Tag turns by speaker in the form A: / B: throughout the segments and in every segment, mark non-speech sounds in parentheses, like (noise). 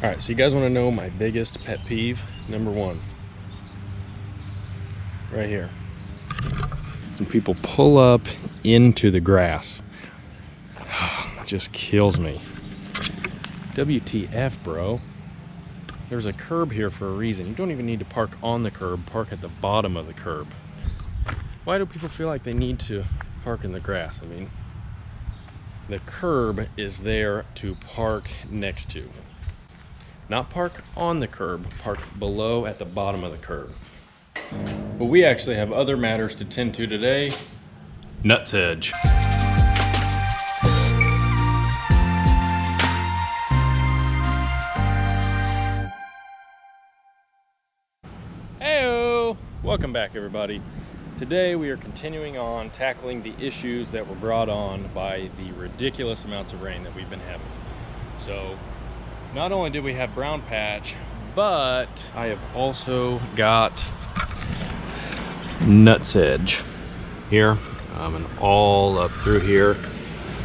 A: All right, so you guys want to know my biggest pet peeve? Number one, right here. When people pull up into the grass, it (sighs) just kills me. WTF, bro. There's a curb here for a reason. You don't even need to park on the curb, park at the bottom of the curb. Why do people feel like they need to park in the grass? I mean, the curb is there to park next to. Not park on the curb, park below at the bottom of the curb. But we actually have other matters to tend to today. Nutsedge. Heyo! Welcome back everybody. Today we are continuing on tackling the issues that were brought on by the ridiculous amounts of rain that we've been having. So not only did we have brown patch, but I have also got nutsedge here um, and all up through here.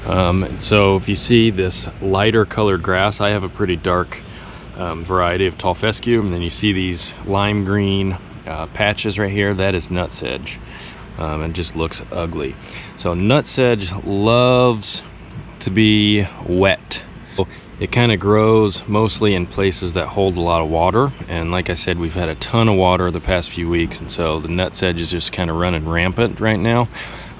A: Um, and so if you see this lighter colored grass, I have a pretty dark um, variety of tall fescue, and then you see these lime green uh, patches right here, that is nutsedge. Um, and just looks ugly. So nutsedge loves to be wet. It kind of grows mostly in places that hold a lot of water. And like I said, we've had a ton of water the past few weeks. And so the nutsedge is just kind of running rampant right now.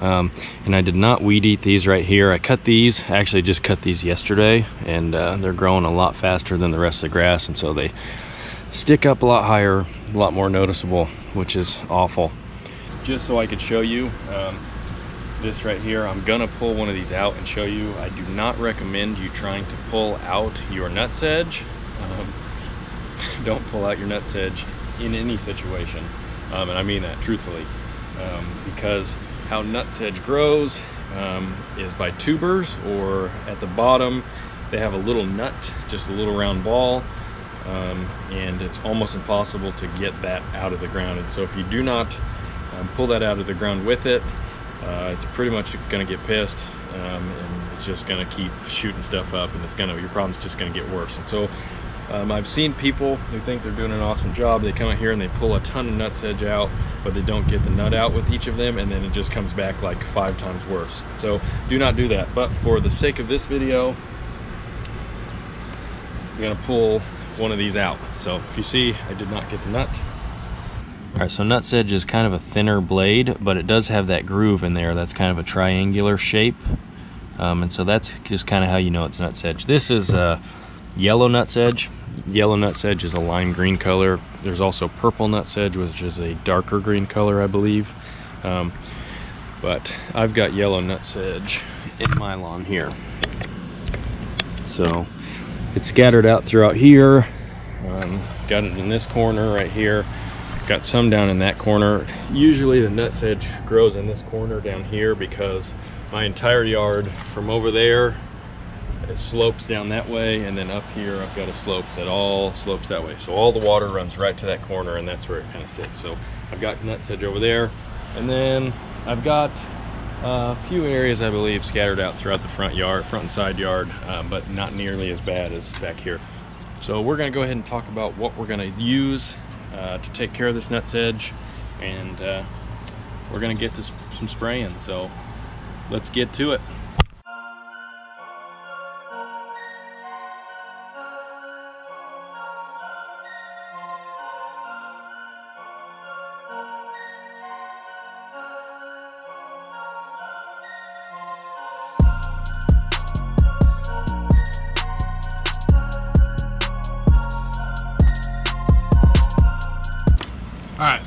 A: Um, and I did not weed eat these right here. I cut these, I actually just cut these yesterday and uh, they're growing a lot faster than the rest of the grass. And so they stick up a lot higher, a lot more noticeable, which is awful. Just so I could show you, um, this right here. I'm gonna pull one of these out and show you. I do not recommend you trying to pull out your nutsedge um, (laughs) don't pull out your nutsedge in any situation. Um, and I mean that truthfully. Um, because how nutsedge grows um, is by tubers or at the bottom they have a little nut just a little round ball. Um, and it's almost impossible to get that out of the ground. And so if you do not um, pull that out of the ground with it uh, it's pretty much gonna get pissed um, and it's just gonna keep shooting stuff up and it's gonna your problem's just gonna get worse. And so um, I've seen people who think they're doing an awesome job. They come out here and they pull a ton of nutsedge out but they don't get the nut out with each of them and then it just comes back like five times worse. So do not do that. But for the sake of this video I'm gonna pull one of these out. So if you see I did not get the nut all right, so nutsedge is kind of a thinner blade, but it does have that groove in there. That's kind of a triangular shape. Um, and so that's just kind of how you know it's nutsedge. This is uh, yellow nutsedge. Yellow nutsedge is a lime green color. There's also purple nutsedge, which is a darker green color, I believe. Um, but I've got yellow nutsedge in my lawn here. So it's scattered out throughout here. Um, got it in this corner right here. Got some down in that corner. Usually the nutsedge grows in this corner down here because my entire yard from over there it slopes down that way and then up here I've got a slope that all slopes that way. So all the water runs right to that corner and that's where it kind of sits. So I've got nutsedge over there and then I've got a few areas I believe scattered out throughout the front yard, front and side yard, um, but not nearly as bad as back here. So we're gonna go ahead and talk about what we're gonna use uh, to take care of this nutsedge and uh, we're gonna get to some spraying so let's get to it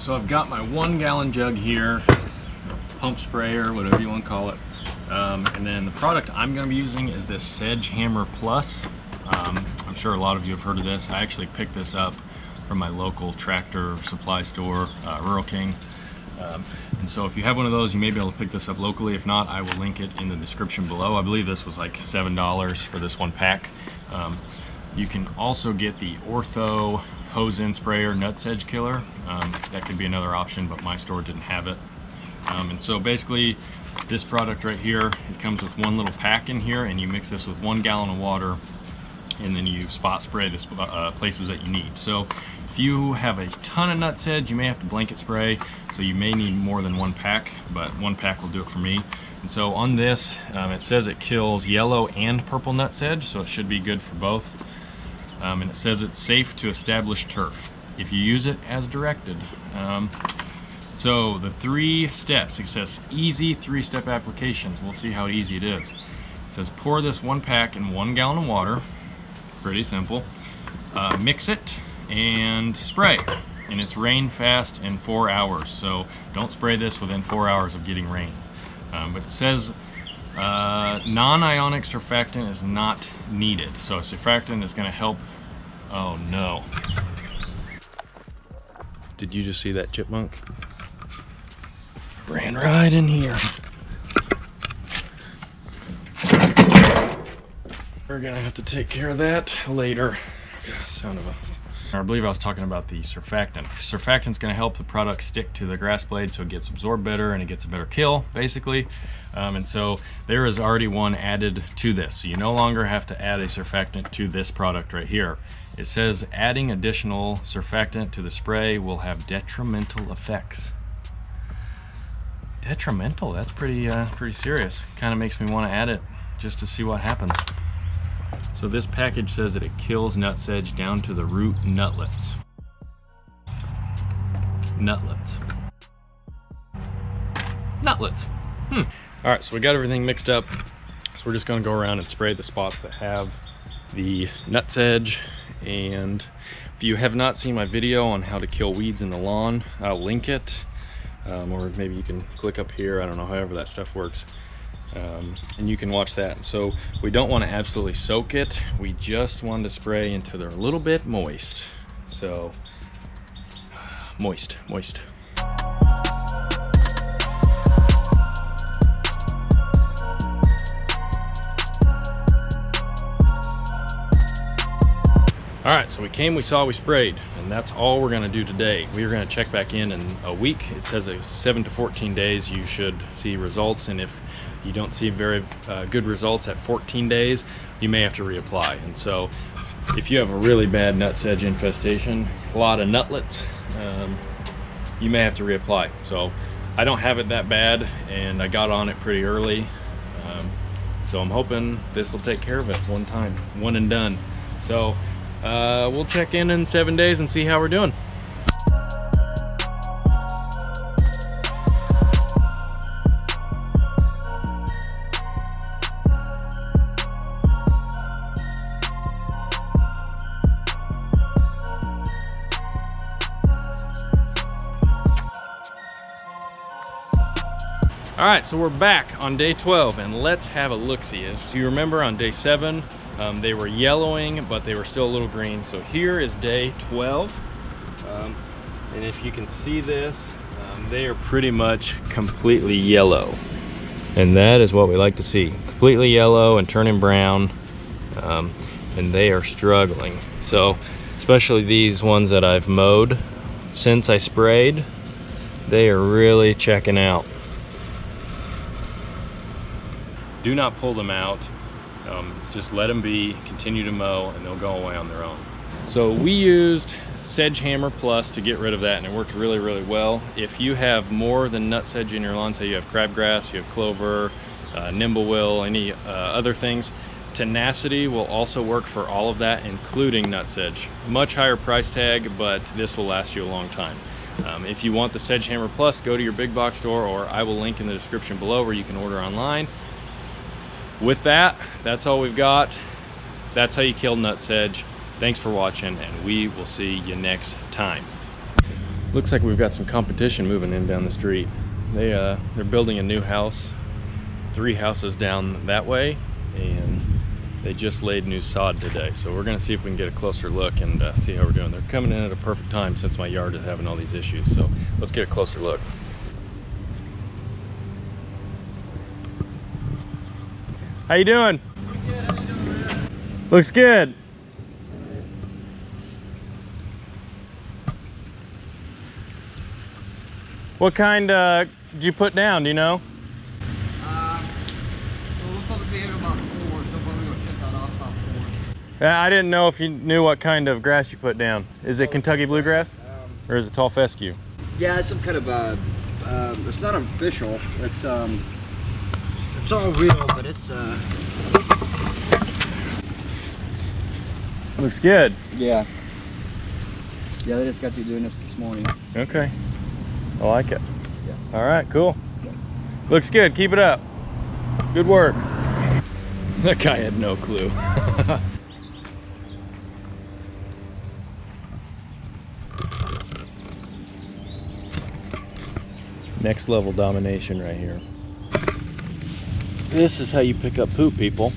A: so I've got my one gallon jug here, pump sprayer, whatever you want to call it. Um, and then the product I'm going to be using is this Sedgehammer Plus. Um, I'm sure a lot of you have heard of this. I actually picked this up from my local tractor supply store, uh, Rural King. Um, and so if you have one of those, you may be able to pick this up locally. If not, I will link it in the description below. I believe this was like $7 for this one pack. Um, you can also get the Ortho hose end sprayer nutsedge killer. Um, that could be another option, but my store didn't have it. Um, and so basically this product right here, it comes with one little pack in here and you mix this with one gallon of water and then you spot spray the uh, places that you need. So if you have a ton of nuts nutsedge, you may have to blanket spray, so you may need more than one pack, but one pack will do it for me. And so on this, um, it says it kills yellow and purple nutsedge, so it should be good for both. Um, and it says it's safe to establish turf if you use it as directed. Um, so the three steps, it says easy three-step applications. We'll see how easy it is. It says pour this one pack in one gallon of water. Pretty simple. Uh, mix it and spray. And it's rain fast in four hours. So don't spray this within four hours of getting rain. Um, but it says uh, non-ionic surfactant is not needed. So surfactant is gonna help, oh no. Did you just see that chipmunk? Ran right in here. We're gonna have to take care of that later. son of a... I believe I was talking about the surfactant. Surfactant's gonna help the product stick to the grass blade so it gets absorbed better and it gets a better kill, basically. Um, and so there is already one added to this. So you no longer have to add a surfactant to this product right here. It says adding additional surfactant to the spray will have detrimental effects detrimental. That's pretty, uh, pretty serious. Kind of makes me want to add it just to see what happens. So this package says that it kills nutsedge down to the root nutlets. Nutlets. Nutlets. Hmm. All right, so we got everything mixed up. So we're just gonna go around and spray the spots that have the nutsedge. And if you have not seen my video on how to kill weeds in the lawn, I'll link it um, or maybe you can click up here. I don't know, however that stuff works. Um, and you can watch that. So we don't want to absolutely soak it. We just want to spray until they're a little bit moist. So (sighs) moist, moist. All right, so we came, we saw, we sprayed, and that's all we're gonna do today. We are gonna check back in in a week. It says a seven to 14 days you should see results, and if you don't see very uh, good results at 14 days, you may have to reapply. And so if you have a really bad nutsedge infestation, a lot of nutlets, um, you may have to reapply. So I don't have it that bad, and I got on it pretty early. Um, so I'm hoping this will take care of it one time, one and done. So uh, we'll check in in seven days and see how we're doing. All right, so we're back on day 12 and let's have a look-see. As you remember on day seven, um, they were yellowing, but they were still a little green. So here is day 12. Um, and if you can see this, um, they are pretty much completely yellow. And that is what we like to see. Completely yellow and turning brown. Um, and they are struggling. So, especially these ones that I've mowed since I sprayed, they are really checking out. Do not pull them out um, just let them be, continue to mow, and they'll go away on their own. So we used Sedgehammer Plus to get rid of that, and it worked really, really well. If you have more than nutsedge in your lawn, say you have crabgrass, you have clover, uh, nimblewill, any uh, other things, Tenacity will also work for all of that, including nutsedge. Much higher price tag, but this will last you a long time. Um, if you want the Sedgehammer Plus, go to your big box store, or I will link in the description below where you can order online with that, that's all we've got. That's how you kill nutsedge. Thanks for watching, and we will see you next time. Looks like we've got some competition moving in down the street. They, uh, they're building a new house, three houses down that way, and they just laid new sod today. So we're gonna see if we can get a closer look and uh, see how we're doing. They're coming in at a perfect time since my yard is having all these issues. So let's get a closer look. How you doing? Looks good. What kind uh, did you put down, do you know? Yeah, I didn't know if you knew what kind of grass you put down. Is it Kentucky bluegrass or is it tall fescue?
B: yeah, it's some kind of a. Um, it's not official. It's um. It's all real, but it's uh.
A: Looks good.
B: Yeah. Yeah, they just got through doing this this morning.
A: Okay. I like it.
B: Yeah.
A: All right, cool.
B: Yeah.
A: Looks good. Keep it up. Good work. (laughs) That guy had no clue. (laughs) Next level domination right here. This is how you pick up poop, people.